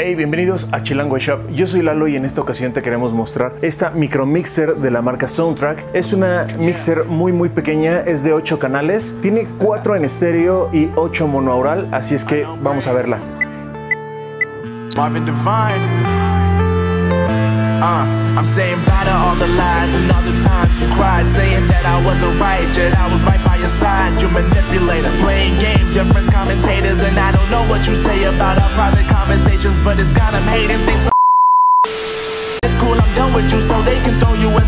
Hey, bienvenidos a Chilango Shop. Yo soy Lalo y en esta ocasión te queremos mostrar esta micro mixer de la marca Soundtrack. Es una mixer muy muy pequeña, es de 8 canales, tiene 4 en estéreo y 8 monoaural, así es que vamos a verla. You manipulator, playing games, your friends commentators, and I don't know what you say about our private conversations, but it's got them hating things. It's cool, I'm done with you, so they can throw you a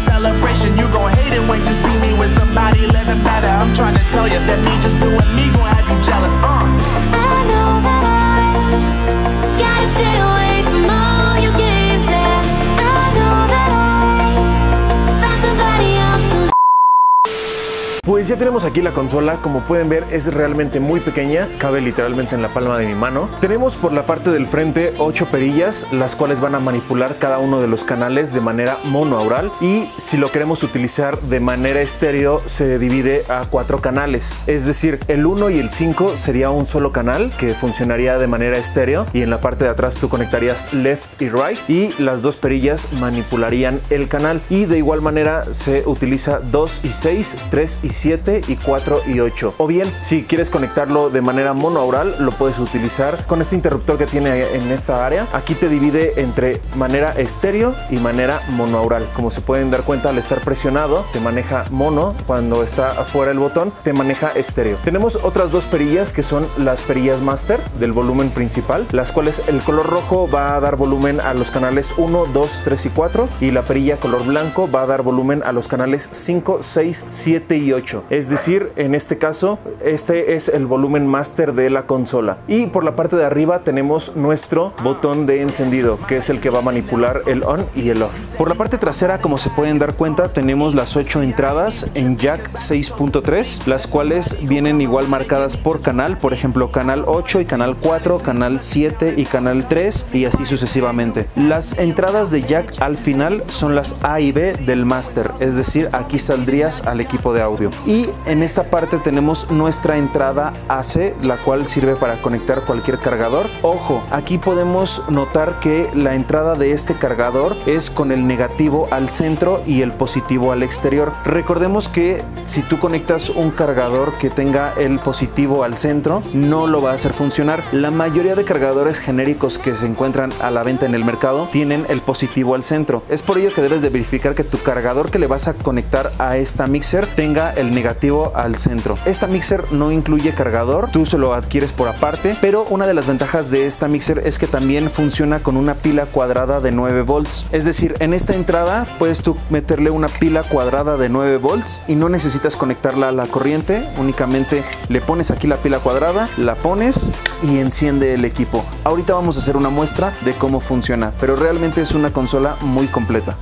ya tenemos aquí la consola, como pueden ver es realmente muy pequeña, cabe literalmente en la palma de mi mano. Tenemos por la parte del frente 8 perillas, las cuales van a manipular cada uno de los canales de manera monoaural y si lo queremos utilizar de manera estéreo se divide a 4 canales, es decir, el 1 y el 5 sería un solo canal que funcionaría de manera estéreo y en la parte de atrás tú conectarías left y right y las dos perillas manipularían el canal y de igual manera se utiliza 2 y 6, 3 y 7 y 4 y 8. O bien, si quieres conectarlo de manera monoaural, lo puedes utilizar con este interruptor que tiene en esta área. Aquí te divide entre manera estéreo y manera monoaural. Como se pueden dar cuenta, al estar presionado, te maneja mono. Cuando está afuera el botón, te maneja estéreo. Tenemos otras dos perillas que son las perillas master del volumen principal, las cuales el color rojo va a dar volumen a los canales 1, 2, 3 y 4 y la perilla color blanco va a dar volumen a los canales 5, 6, 7 y 8. Es decir, en este caso, este es el volumen master de la consola. Y por la parte de arriba tenemos nuestro botón de encendido, que es el que va a manipular el on y el off. Por la parte trasera, como se pueden dar cuenta, tenemos las 8 entradas en jack 6.3, las cuales vienen igual marcadas por canal, por ejemplo, canal 8 y canal 4, canal 7 y canal 3 y así sucesivamente. Las entradas de jack al final son las A y B del master, es decir, aquí saldrías al equipo de audio. Y en esta parte tenemos nuestra entrada AC, la cual sirve para conectar cualquier cargador. Ojo, aquí podemos notar que la entrada de este cargador es con el negativo al centro y el positivo al exterior. Recordemos que si tú conectas un cargador que tenga el positivo al centro, no lo va a hacer funcionar. La mayoría de cargadores genéricos que se encuentran a la venta en el mercado tienen el positivo al centro. Es por ello que debes de verificar que tu cargador que le vas a conectar a esta mixer tenga el negativo al centro. Esta mixer no incluye cargador, tú se lo adquieres por aparte, pero una de las ventajas de esta mixer es que también funciona con una pila cuadrada de 9 volts. Es decir, en esta entrada puedes tú meterle una pila cuadrada de 9 volts y no necesitas conectarla a la corriente, únicamente le pones aquí la pila cuadrada, la pones y enciende el equipo. Ahorita vamos a hacer una muestra de cómo funciona, pero realmente es una consola muy completa.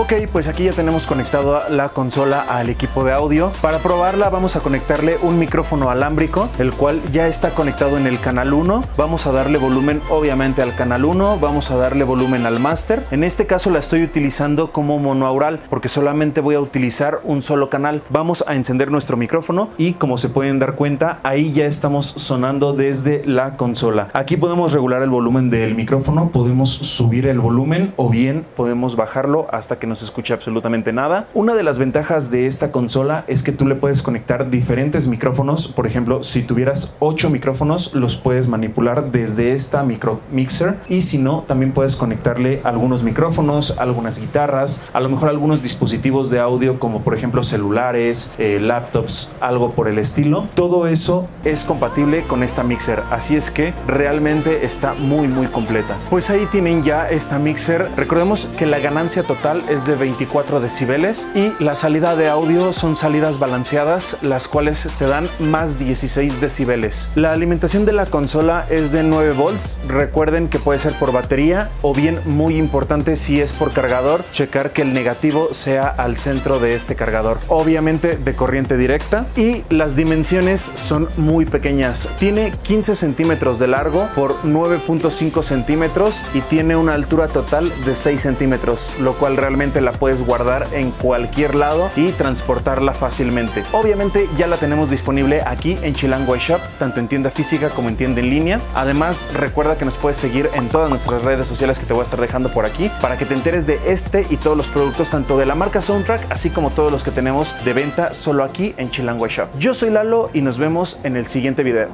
Ok, pues aquí ya tenemos conectado la consola al equipo de audio. Para probarla vamos a conectarle un micrófono alámbrico, el cual ya está conectado en el canal 1. Vamos a darle volumen obviamente al canal 1, vamos a darle volumen al máster. En este caso la estoy utilizando como monoaural porque solamente voy a utilizar un solo canal. Vamos a encender nuestro micrófono y como se pueden dar cuenta, ahí ya estamos sonando desde la consola. Aquí podemos regular el volumen del micrófono, podemos subir el volumen o bien podemos bajarlo hasta que no se escuche absolutamente nada. Una de las ventajas de esta consola es que tú le puedes conectar diferentes micrófonos. Por ejemplo, si tuvieras 8 micrófonos, los puedes manipular desde esta micro mixer. Y si no, también puedes conectarle algunos micrófonos, algunas guitarras, a lo mejor algunos dispositivos de audio como por ejemplo celulares, eh, laptops, algo por el estilo. Todo eso es compatible con esta mixer. Así es que realmente está muy muy completa. Pues ahí tienen ya esta mixer. Recordemos que la ganancia total es de 24 decibeles y la salida de audio son salidas balanceadas, las cuales te dan más 16 decibeles. La alimentación de la consola es de 9 volts. Recuerden que puede ser por batería o bien muy importante si es por cargador, checar que el negativo sea al centro de este cargador. Obviamente de corriente directa y las dimensiones son muy pequeñas. Tiene 15 centímetros de largo por 9.5 centímetros y tiene una altura total de 6 centímetros, lo cual realmente la puedes guardar en cualquier lado y transportarla fácilmente. Obviamente ya la tenemos disponible aquí en Chilango Shop, tanto en tienda física como en tienda en línea. Además, recuerda que nos puedes seguir en todas nuestras redes sociales que te voy a estar dejando por aquí para que te enteres de este y todos los productos tanto de la marca Soundtrack así como todos los que tenemos de venta solo aquí en Chilango Shop. Yo soy Lalo y nos vemos en el siguiente video.